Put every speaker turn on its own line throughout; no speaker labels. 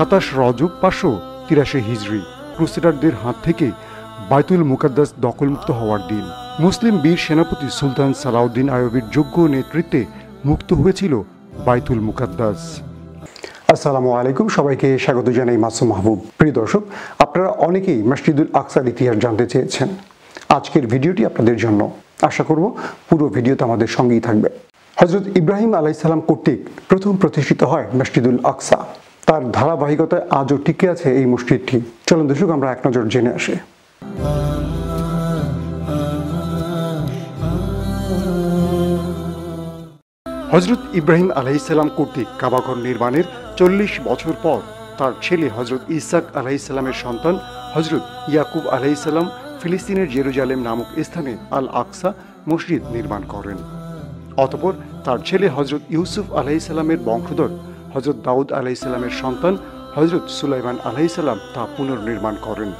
সাতাশ রজব পাঁচশো তিরাশি হিজড়ি ক্রুসেডারদের হাত থেকে বাইতুল মুকাদ্দাস দখলমুক্ত হওয়ার দিন। মুসলিম বীর সেনাপতি সুলতান সালাউদ্দিন আয়বির যোগ্য নেতৃত্বে মুক্ত হয়েছিল বাইতুল মুকাদ্দাস। আসসালামু আলাইকুম, সবাইকে স্বাগত জানাই মাসুম মাহবুব। প্রিয় দর্শক, আপনারা অনেকেই মসজিদুল আকসার ইতিহাস জানতে চেয়েছেন। আজকের ভিডিওটি আপনাদের জন্য। আশা করব পুরো ভিডিওতে আমাদের সঙ্গেই থাকবে হজরত ইব্রাহিম আলাইসাল্লাম কর্তৃক প্রথম প্রতিষ্ঠিত হয় মসজিদুল আকসা। তার ধারাবাহিকতায় আজও টিকে আছে এই মসজিদটি। চলুন দর্শক, আমরা এক নজর জেনে আসি। হজরত ইব্রাহিম আলাইসাল্লাম কর্তৃক কাবাঘর নির্মাণের চল্লিশ বছর পর তার ছেলে হজরত ইসাক আলাইসাল্লামের সন্তান হজরত ইয়াকুব আলাইসাল্লাম ফিলিস্তিনের জেরুজালেম নামক স্থানে আল আকসা মসজিদ নির্মাণ করেন। অতপর তার ছেলে হজরত ইউসুফ আলাইসাল্লামের বংশধর হজরত দাউদ আলাইসাল্লামের সন্তান হজরত সুলাইমান আলাইসাল্লাম তা পুনর্নির্মাণ করেন।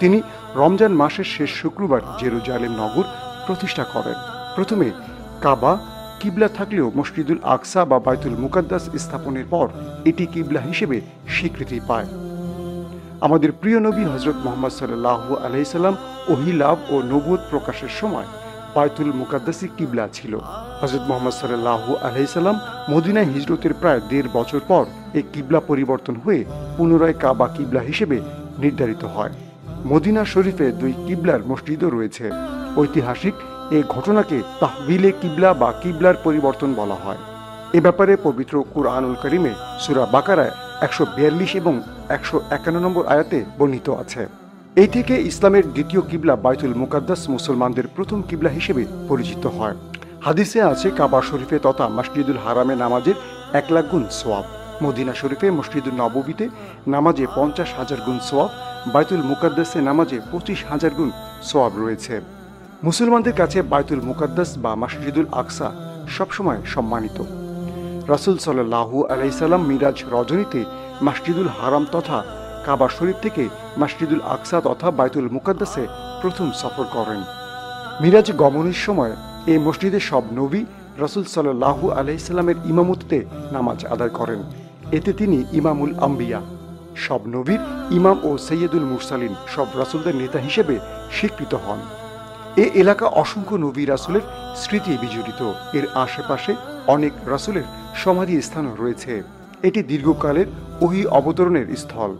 তিনি রমজান মাসের শেষ শুক্রবার জেরুজালেম নগর প্রতিষ্ঠা করেন। প্রথমে কাবা, কিবলা থাকলেও মসজিদুল আকসা বা বাইতুল মুকাদ্দাস স্থাপনের পর এটি কিবলা হিসেবে স্বীকৃতি পায়। আমাদের প্রিয় নবী হজরত মোহাম্মদ সাল্লাহ আলাইসাল্লাম ওহিলাভ ও নবুদ প্রকাশের সময় বায়তুল মুকাদ্দাসি কিবলা ছিল। হজরত মোহাম্মদ সাল্লাহ আলাইসাল্লাম মদিনায় হিজরতের প্রায় দেড় বছর পর এই কিবলা পরিবর্তন হয়ে পুনরায় কাবা কিবলা হিসেবে নির্ধারিত হয়। মদিনা শরীফে দুই কিবলার মসজিদও রয়েছে। ঐতিহাসিক এই ঘটনাকে তাহবিলে কিবলা বা কিবলার পরিবর্তন বলা হয়। এ ব্যাপারে পবিত্র কুরআনুল করিমে সুরা বাকারায় একশো বিয়াল্লিশ এবং একশো একান্ন নম্বর আয়াতে বর্ণিত আছে। এই থেকে ইসলামের দ্বিতীয় কিবলা বাইতুল মুকাদ্দাস মুসলমানদের প্রথম কিবলা হিসেবে পরিচিত হয়। হাদিসে আছে, কাবা শরীফে তথা মসজিদুল হারামে নামাজের এক লাখ গুণ সোয়াব মদিনা শরীফে মসজিদুল নববীতে নামাজে পঞ্চাশ হাজার গুণ সোয়াব বাইতুল মুকাদ্দাসে নামাজে পঁচিশ হাজার গুণ সোয়াব রয়েছে। মুসলমানদের কাছে বাইতুল মুকাদ্দাস বা মসজিদুল আকসা সবসময় সম্মানিত। রাসুল সাল্লাহু আলাইসাল্লাম মিরাজ রজনীতে মসজিদুল হারাম তথা কাবা শরীফ থেকে মসজিদুল আকসা তথা বাইতুল মুকাদ্দাসে প্রথম সফর করেন। মিরাজ গমনের সময় এই মসজিদে সব নবী রসুল সাল্লাহু আলাইসাল্লামের ইমামতিতে নামাজ আদায় করেন। এতে তিনি ইমামুল আম্বিয়া। সব নবীর ইমাম ও সৈয়দুল মুরসালিন সব রাসুলদের নেতা হিসেবে স্বীকৃত হন। এ এলাকা অসংখ্য নবী রাসুলের স্মৃতি বিজড়িত। এর আশেপাশে অনেক রাসুলের সমাধি স্থান রয়েছে। এটি দীর্ঘকালের ওহি অবতরণের স্থল।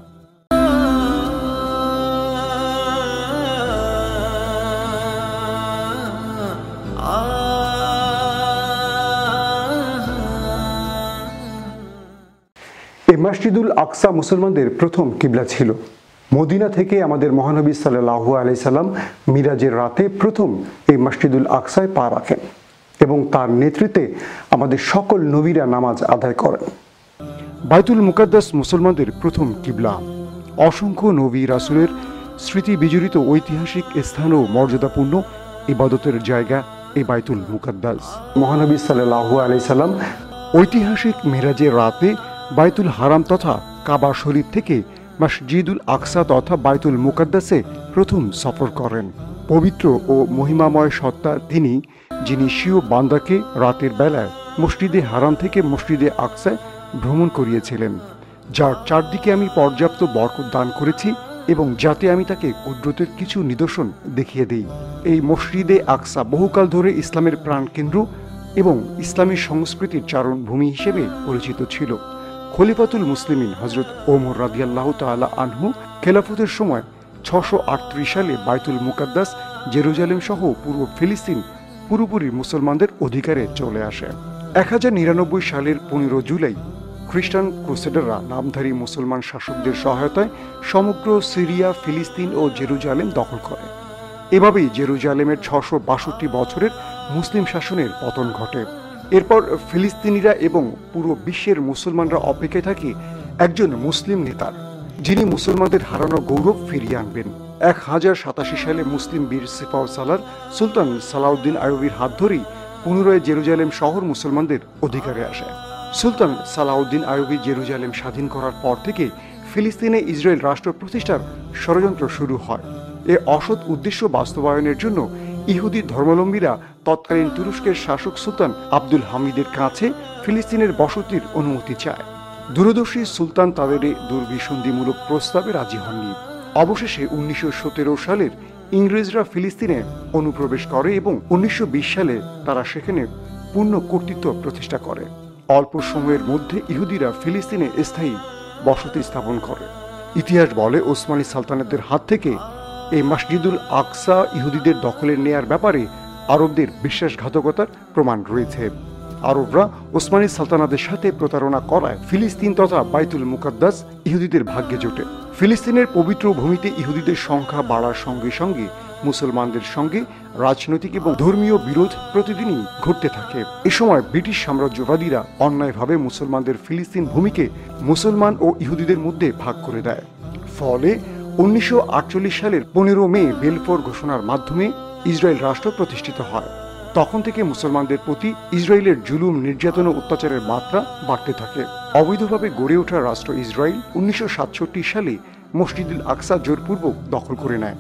মসজিদুল আকসা মুসলমানদের প্রথম কিবলা ছিল। মদিনা থেকে আমাদের মহানবী সাল্লাহু আলাইসাল্লাম মিরাজের রাতে প্রথম এই মসজিদুল আকসায় পা রাখেন এবং তার নেতৃত্বে আমাদের সকল নবীরা নামাজ আদায় করেন। বাইতুল মুকাদ্দাস মুসলমানদের প্রথম কিবলা। অসংখ্য নবী রাসুলের স্মৃতি বিজড়িত ঐতিহাসিক স্থান ও মর্যাদাপূর্ণ ইবাদতের জায়গা এই বাইতুল মুকাদ্দাস। মহানবী সাল্লাহু আলাইসাল্লাম ঐতিহাসিক মেরাজের রাতে বাইতুল হারাম তথা কাবা শরীফ থেকে মসজিদুল আকসা তথা বাইতুল মুকাদ্দাসে প্রথম সফর করেন। পবিত্র ও মহিমাময় সত্তা তিনি, যিনি শিও বান্দাকে রাতের বেলায় মসজিদে হারাম থেকে মসজিদে আকসায় ভ্রমণ করিয়েছিলেন, যার চারদিকে আমি পর্যাপ্ত বরকত দান করেছি এবং যাতে আমি তাকে কুদরতের কিছু নিদর্শন দেখিয়ে দিই। এই মসজিদে আকসা বহুকাল ধরে ইসলামের প্রাণকেন্দ্র এবং ইসলামী সংস্কৃতির চারণ ভূমি হিসেবে পরিচিত ছিল। খলিফাতুল মুসলিমিন হজরত ওমর রাদিয়াল্লাহ তালা আনহু খেলাফতের সময় ছশো সালে বাইতুল মুকাদ্দাস, জেরুজালেম সহ পূর্ব ফিলিস্তিন পুরোপুরি মুসলমানদের অধিকারে চলে আসে। এক হাজার নিরানব্বই সালের পনেরো জুলাই খ্রিস্টান ক্রুসেডাররা নামধারী মুসলমান শাসকদের সহায়তায় সমগ্র সিরিয়া, ফিলিস্তিন ও জেরুজালেম দখল করে। এভাবেই জেরুজালেমের ছশো বছরের মুসলিম শাসনের পতন ঘটে। এরপর ফিলিস্তিনিরা এবং পুরো বিশ্বের মুসলমানরা অপেক্ষায় থাকে একজন মুসলিম নেতার, যিনি মুসলমানদের হারানো গৌরব ফিরিয়ে আনবেন। এক হাজার সাতাশি সালে মুসলিম বীর সিফাউ সালার সুলতান সালাউদ্দিন আয়বির হাত ধরেই পুনরায় জেরুজালেম শহর মুসলমানদের অধিকারে আসে। সুলতান সালাউদ্দিন আয়বি জেরুজালেম স্বাধীন করার পর থেকে ফিলিস্তিনে ইসরায়েল রাষ্ট্র প্রতিষ্ঠার ষড়যন্ত্র শুরু হয়। এ অসৎ উদ্দেশ্য বাস্তবায়নের জন্য ইহুদি ধর্মাবলম্বীরা তৎকালীন তুরস্কের শাসক সুলতান আব্দুল হামিদের কাছে ফিলিস্তিনের বসতির অনুমতি চায়। দূরদর্শী সুলতান তাদের এই দুর্বিসন্ধিমূলক প্রস্তাবে রাজি হননি। অবশেষে উনিশশো সালের ইংরেজরা ফিলিস্তিনে অনুপ্রবেশ করে এবং উনিশশো বিশ সালে তারা সেখানে পূর্ণ কর্তৃত্ব প্রতিষ্ঠা করে। অল্প সময়ের মধ্যে ইহুদিরা ফিলিস্তিনে স্থায়ী বসতি স্থাপন করে। ইতিহাস বলে ওসমানী সালতানাতের হাত থেকে এই মসজিদুল আকসা ইহুদিদের দখলে নেয়ার ব্যাপারে আরবদের বিশ্বাসঘাতকতার প্রমাণ রয়েছে। আরবরা ওসমানী সালতানাতের সাথে প্রতারণা করায় ফিলিস্তিন তথা বাইতুল মুকাদ্দাস ইহুদিদের ভাগ্যে জোটে। ফিলিস্তিনের পবিত্র ভূমিতে ইহুদিদের সংখ্যা বাড়ার সঙ্গে সঙ্গে মুসলমানদের সঙ্গে রাজনৈতিক এবং ধর্মীয় বিরোধ প্রতিদিনই ঘটতে থাকে। এ সময় ব্রিটিশ সাম্রাজ্যবাদীরা অন্যায়ভাবে মুসলমানদের ফিলিস্তিন ভূমিকে মুসলমান ও ইহুদিদের মধ্যে ভাগ করে দেয়। ফলে উনিশশো আটচল্লিশ সালের পনেরো মে বেলফোর ঘোষণার মাধ্যমে ইসরায়েল রাষ্ট্র প্রতিষ্ঠিত হয়। তখন থেকে মুসলমানদের প্রতি ইসরায়েলের জুলুম, নির্যাতন ও অত্যাচারের মাত্রা বাড়তে থাকে। অবৈধভাবে গড়ে ওঠা রাষ্ট্র ইসরায়েল উনিশশো সাতষট্টি সালে মসজিদুল আকসা জোরপূর্বক দখল করে নেয়।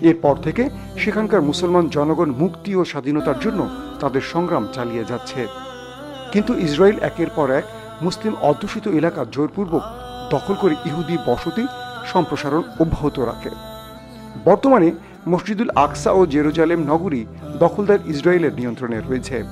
এরপর থেকে সেখানকার মুসলমান জনগণ মুক্তি ও স্বাধীনতার জন্য তাদের সংগ্রাম চালিয়ে যাচ্ছে। কিন্তু ইসরায়েল একের পর এক মুসলিম অধ্যুষিত এলাকা জোরপূর্বক দখল করে ইহুদি বসতি সম্প্রসারণ অব্যাহত রাখে। বর্তমানে মসজিদুল আকসা ও জেরুজালেম নগরী দখলদার ইসরায়েলের নিয়ন্ত্রণে রয়েছে।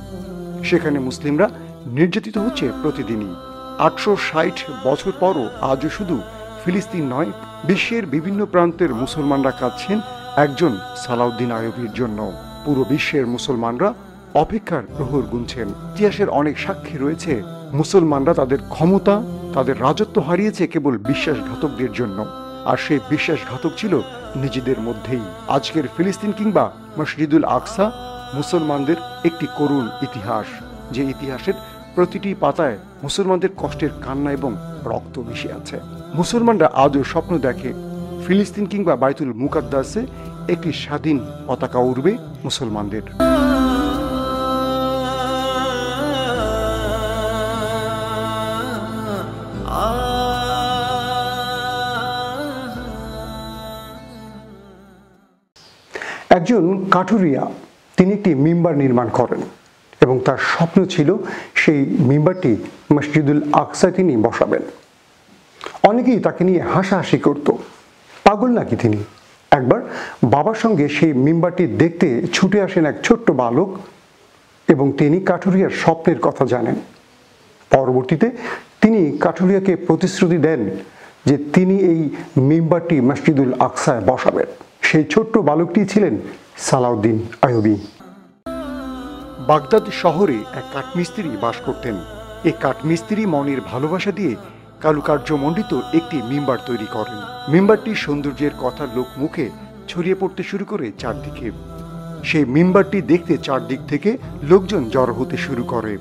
সেখানে মুসলিমরা নির্যাতিত হচ্ছে প্রতিদিনই। আটশো ষাট বছর পরও আজও শুধু ফিলিস্তিন নয়, বিশ্বের বিভিন্ন প্রান্তের মুসলমানরা কাঁদছেন একজন সালাউদ্দিন আয়বির জন্য। পুরো বিশ্বের মুসলমানরা অপেক্ষার প্রহর গুনছেন। ইতিহাসের অনেক সাক্ষী রয়েছে, মুসলমানরা তাদের ক্ষমতা, তাদের রাজত্ব হারিয়েছে কেবল বিশ্বাসঘাতকদের জন্য। আর সেই বিশ্বাসঘাতক ছিল নিজেদের মধ্যেই। আজকের ফিলিস্তিন কিংবা মসজিদুল আকসা মুসলমানদের একটি করুণ ইতিহাস, যে ইতিহাসের প্রতিটি পাতায় মুসলমানদের কষ্টের কান্না এবং রক্ত মিশে আছে। মুসলমানরা আজও স্বপ্ন দেখে, ফিলিস্তিন কিংবা বাইতুল মুকাদ্দাসে একটি স্বাধীন পতাকা উড়বে মুসলমানদের। একজন কাঠুরিয়া, তিনি একটি মিম্বার নির্মাণ করেন এবং তার স্বপ্ন ছিল সেই মিম্বারটি মসজিদুল আকসায় তিনি বসাবেন। অনেকেই তাকে নিয়ে হাসাহাসি করত। পাগল নাকি তিনি? একবার বাবার সঙ্গে সেই মিম্বারটি দেখতে ছুটে আসেন এক ছোট্ট বালক এবং তিনি কাঠুরিয়ার স্বপ্নের কথা জানেন। পরবর্তীতে তিনি কাঠুরিয়াকে প্রতিশ্রুতি দেন যে তিনি এই মিম্বারটি মসজিদুল আকসায় বসাবেন। সেই ছোট্ট বালকটি ছিলেন সালাউদ্দিন আয়ুবী বাগদাদ শহরে এক কাঠমিস্ত্রি বাস করতেন। এই কাঠমিস্ত্রি মনের ভালোবাসা দিয়ে কারুকার্যমণ্ডিত একটি মিম্বার তৈরি করেন। মিম্বারটির সৌন্দর্যের কথা লোক মুখে ছড়িয়ে পড়তে শুরু করে চারদিকে। সেই মিম্বারটি দেখতে চারদিক থেকে লোকজন জড়ো হতে শুরু করে।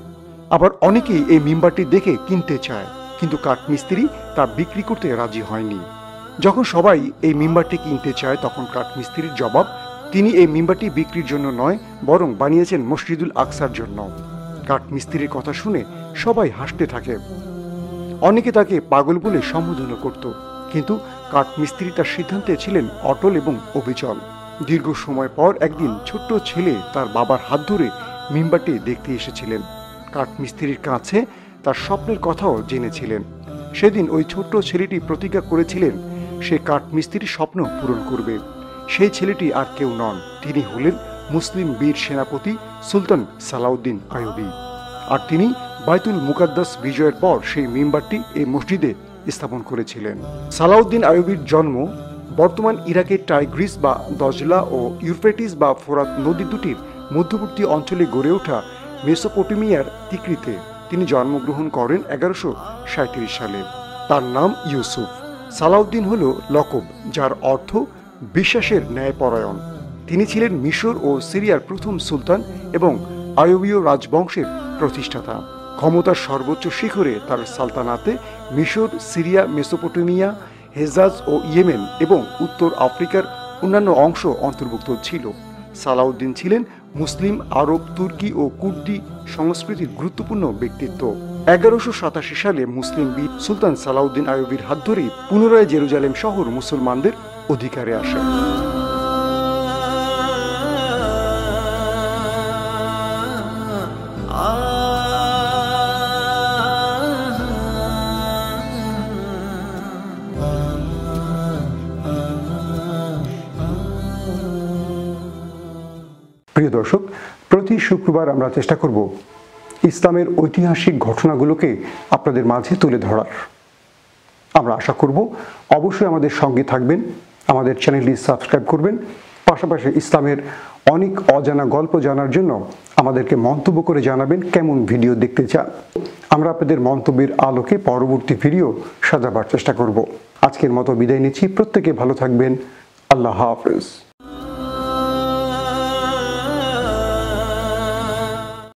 আবার অনেকেই এই মিম্বারটি দেখে কিনতে চায়, কিন্তু কাঠমিস্ত্রি তা বিক্রি করতে রাজি হয়নি। যখন সবাই এই মিম্বারটি কিনতে চায় তখন কাঠমিস্ত্রির জবাব, তিনি এই মিম্বারটি বিক্রির জন্য নয়, বরং বানিয়েছেন মসজিদুল আকসার জন্য। কাঠমিস্ত্রির কথা শুনে সবাই হাসতে থাকে। অনেকে তাকে পাগল বলে সম্বোধন করত, কিন্তু কাঠমিস্ত্রি তার সিদ্ধান্তে ছিলেন অটল এবং অবিচল। দীর্ঘ সময় পর একদিন ছোট্ট ছেলে তার বাবার হাত ধরে মিম্বারটি দেখতে এসেছিলেন। কাঠমিস্ত্রির কাছে তার স্বপ্নের কথাও জেনেছিলেন। সেদিন ওই ছোট্ট ছেলেটি প্রতিজ্ঞা করেছিলেন সে কাঠমিস্ত্রির স্বপ্ন পূরণ করবে। সেই ছেলেটি আর কেউ নন। তিনি হলেন মুসলিম বীর সেনাপতি সুলতান সালাউদ্দিন আয়ুবী আর তিনি বাইতুল মুকাদ্দাস বিজয়ের পর সেই মেম্বারটি এই মসজিদে স্থাপন করেছিলেন। সালাউদ্দিন আয়ুবীর জন্ম বর্তমান ইরাকের টাইগ্রিস বা দজলা ও ইউফ্রেটিস বা ফোরাত নদী দুটির মধ্যবর্তী অঞ্চলে গড়ে ওঠা মেসোপটেমিয়ার তিকৃতে তিনি জন্মগ্রহণ করেন এগারোশো সালে। তার নাম ইউসুফ। সালাউদ্দিন হল লকব, যার অর্থ বিশ্বাসের ন্যায়পরায়ণ। তিনি ছিলেন মিশর ও সিরিয়ার প্রথম সুলতান এবং আয়বীয় রাজবংশের প্রতিষ্ঠাতা। ক্ষমতার সর্বোচ্চ শিখরে তার সালতানাতে মিশর, সিরিয়া, মেসোপটেমিয়া, হেজাজ ও ইয়েমেন এবং উত্তর আফ্রিকার অন্যান্য অংশ অন্তর্ভুক্ত ছিল। সালাউদ্দিন ছিলেন মুসলিম, আরব, তুর্কি ও কুর্দি সংস্কৃতির গুরুত্বপূর্ণ ব্যক্তিত্ব। এগারোশো সাতাশি সালে মুসলিম বীর সুলতান সালাউদ্দিন আয়বির হাত ধরেই পুনরায় জেরুজালেম শহর মুসলমানদের অধিকারে আসে। প্রিয় দর্শক, প্রতি শুক্রবার আমরা চেষ্টা করব ইসলামের ঐতিহাসিক ঘটনাগুলোকে আপনাদের মাঝে তুলে ধরার। আমরা আশা করব অবশ্যই আমাদের সঙ্গে থাকবেন, আমাদের চ্যানেলটি সাবস্ক্রাইব করবেন, পাশাপাশি ইসলামের অনেক অজানা গল্প জানার জন্য আমাদেরকে মন্তব্য করে জানাবেন কেমন ভিডিও দেখতে চান। আমরা আপনাদের মন্তব্যের আলোকে পরবর্তী ভিডিও সাজাবার চেষ্টা করব। আজকের মতো বিদায় নিচ্ছি। প্রত্যেকে ভালো থাকবেন। আল্লাহ হাফেজ।